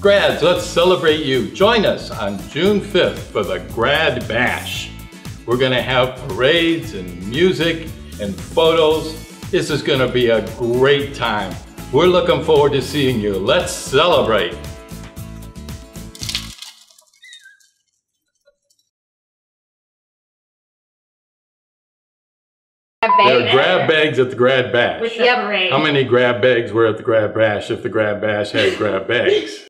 Grads, let's celebrate you. Join us on June 5th for the Grad Bash. We're gonna have parades and music and photos. This is gonna be a great time. We're looking forward to seeing you. Let's celebrate. There are grab bags at the Grad Bash. With the parade. How many grab bags were at the Grad Bash if the Grad Bash had grab bags?